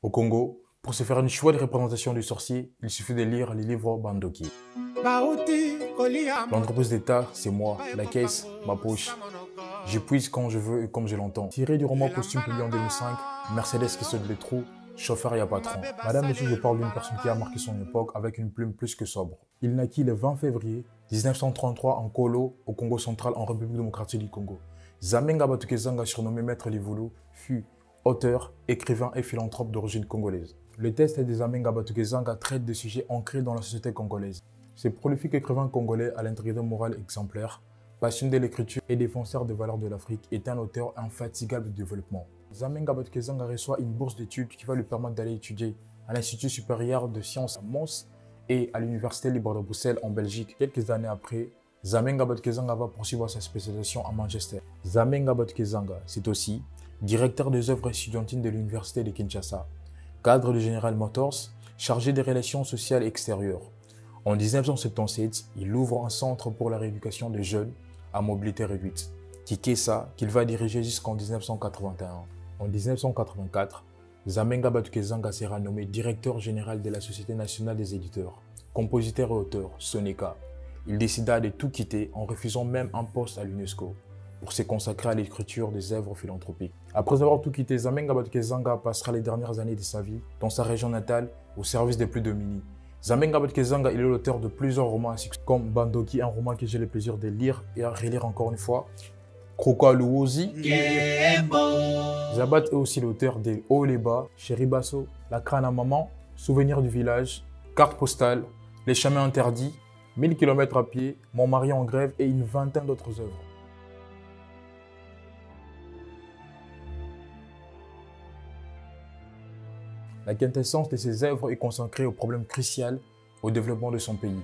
Au Congo, pour se faire une chouette représentation du sorcier, il suffit de lire les livres Bandoki. L'entreprise d'État, c'est moi. La caisse, ma poche. J'épuise quand je veux et comme je l'entends. Tiré du roman posthume publié en 2005, Mercedes qui saute les trous, chauffeur et patron. Madame, monsieur, je parle d'une personne qui a marqué son époque avec une plume plus que sobre. Il naquit le 20 février 1933 en Kolo, au Congo central, en République démocratique du Congo. Zamenga Batukezanga, surnommé Maître Livulu, fut auteur, écrivain et philanthrope d'origine congolaise. Le test des Amenga Batukezanga traite de sujets ancrés dans la société congolaise. Ce prolifique écrivain congolais à l'intégrité morale exemplaire, passionné de l'écriture et défenseur des valeurs de l'Afrique, est un auteur infatigable de développement. Zamenga Batukezanga reçoit une bourse d'études qui va lui permettre d'aller étudier à l'Institut supérieur de sciences à Mons et à l'Université libre de Bruxelles en Belgique. Quelques années après, Zamenga Batukezanga va poursuivre sa spécialisation à Manchester. Zamenga Batukezanga, c'est aussi directeur des œuvres étudiantines de l'Université de Kinshasa, cadre de General Motors, chargé des relations sociales extérieures. En 1977, il ouvre un centre pour la rééducation des jeunes à mobilité réduite, Kikesa, qu'il va diriger jusqu'en 1981. En 1984, Zamenga Batukezanga sera nommé directeur général de la Société nationale des éditeurs, compositeur et auteur, Sonica. Il décida de tout quitter en refusant même un poste à l'UNESCO pour se consacrer à l'écriture des œuvres philanthropiques. Après avoir tout quitté, Zamenga Batukezanga passera les dernières années de sa vie dans sa région natale au service des plus démunis. Zamenga Batukezanga il est l'auteur de plusieurs romans comme Bandoki, un roman que j'ai le plaisir de lire et à relire encore une fois. Kroka Luozi. Zabat est aussi l'auteur des Hauts les Bas, Chéribasso, La crâne à maman, Souvenir du village, Carte postale, Les chemins interdits, 1000 km à pied, Mon mari en grève et une vingtaine d'autres œuvres. La quintessence de ses œuvres est consacrée au problème crucial au développement de son pays.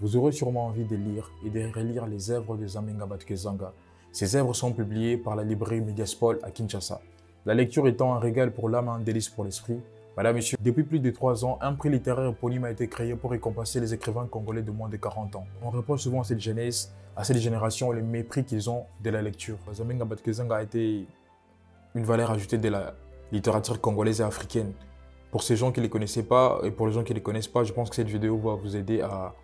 Vous aurez sûrement envie de lire et de relire les œuvres de Zamenga Batukezanga. Ces œuvres sont publiées par la librairie Mediaspol à Kinshasa. La lecture étant un régal pour l'âme et un délice pour l'esprit, Madame, Monsieur, depuis plus de trois ans, un prix littéraire éponyme a été créé pour récompenser les écrivains congolais de moins de 40 ans. On reproche souvent à cette jeunesse, à cette génération, le mépris qu'ils ont de la lecture. Zamenga Batukezanga a été une valeur ajoutée de la littérature congolaise et africaine. Pour ces gens qui ne les connaissaient pas et pour les gens qui ne les connaissent pas, je pense que cette vidéo va vous aider à,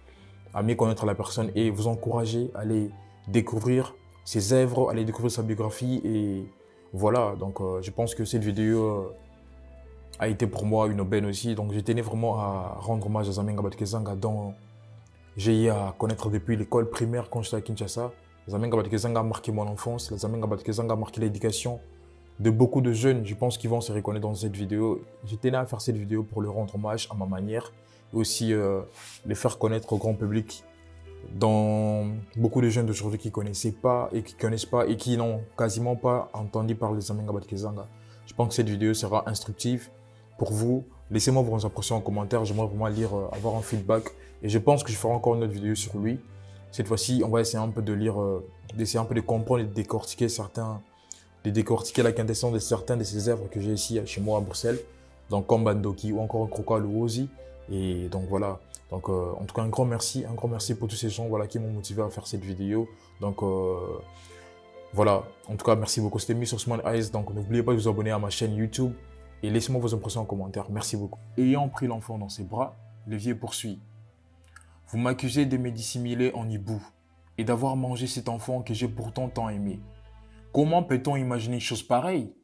mieux connaître la personne et vous encourager à aller découvrir ses œuvres, à aller découvrir sa biographie. Et voilà, donc euh, je pense que cette vidéo euh, a été pour moi une aubaine aussi. Donc je tenais vraiment à rendre hommage à Zamenga Batkezanga dont j'ai eu à connaître depuis l'école primaire quand j'étais à Kinshasa. Zamenga Batkezanga a marqué mon enfance, Zamenga Batkezanga a marqué l'éducation de beaucoup de jeunes, je pense qu'ils vont se reconnaître dans cette vidéo. Je tenais à faire cette vidéo pour le rendre hommage à ma manière et aussi euh, le faire connaître au grand public dans beaucoup de jeunes d'aujourd'hui qui ne connaissaient pas et qui connaissent pas et qui n'ont quasiment pas entendu parler de Zamenga Batkezanga. Je pense que cette vidéo sera instructive pour vous. Laissez-moi vos impressions en commentaire. J'aimerais vraiment lire, euh, avoir un feedback. Et je pense que je ferai encore une autre vidéo sur lui. Cette fois-ci, on va essayer un peu de lire, euh, d'essayer un peu de comprendre et de décortiquer certains, de décortiquer la quintessence de certains de ces œuvres que j'ai ici chez moi à Bruxelles, donc comme Bandoki ou encore Kroka Luozi. Et donc voilà. Donc euh, en tout cas un grand merci, un grand merci pour tous ces gens voilà qui m'ont motivé à faire cette vidéo. Donc euh, voilà. En tout cas merci beaucoup. C'était Miss Osman Eyes. Donc n'oubliez pas de vous abonner à ma chaîne YouTube et laissez-moi vos impressions en commentaire. Merci beaucoup. Ayant pris l'enfant dans ses bras, le vieux poursuit. Vous m'accusez de me dissimuler en hibou et d'avoir mangé cet enfant que j'ai pourtant tant aimé. Comment peut-on imaginer une chose pareille?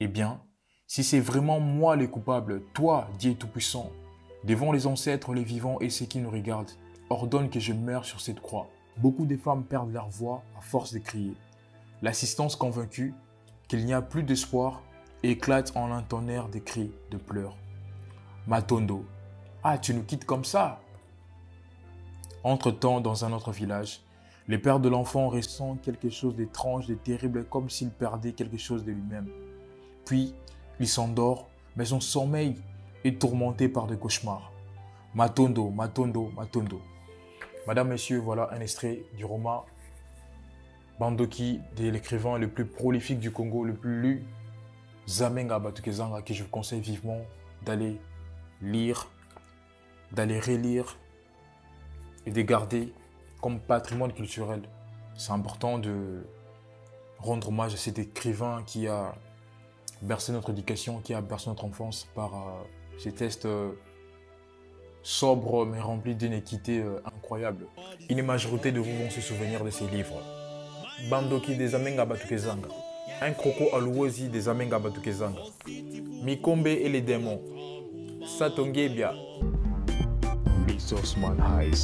Eh bien, si c'est vraiment moi le coupable, toi, Dieu Tout-Puissant, devant les ancêtres, les vivants et ceux qui nous regardent, ordonne que je meure sur cette croix. Beaucoup de femmes perdent leur voix à force de crier. L'assistance convaincue qu'il n'y a plus d'espoir éclate en un tonnerre de cris, de pleurs. Matondo, ah, tu nous quittes comme ça Entre-temps, dans un autre village, le père de l'enfant ressent quelque chose d'étrange, de terrible, comme s'il perdait quelque chose de lui-même. Puis, il s'endort, mais son sommeil est tourmenté par des cauchemars. Matondo, Matondo, Matondo. Madame, Messieurs, voilà un extrait du roman Bandoki de l'écrivain le plus prolifique du Congo, le plus lu, Zamenga Batukezanga, que je vous conseille vivement d'aller lire, d'aller relire et de garder comme patrimoine culturel. C'est important de rendre hommage à cet écrivain qui a bercé notre éducation, qui a bercé notre enfance par euh, ces tests euh, sobres mais remplis d'une équité euh, incroyable. Une majorité de vous vont se souvenir de ces livres. Bandoki des Amenga Batukezanga. Un croco alouosi des Amenga Batukezanga. Mikombe et les démons. Satongebia. Resource Man Highs.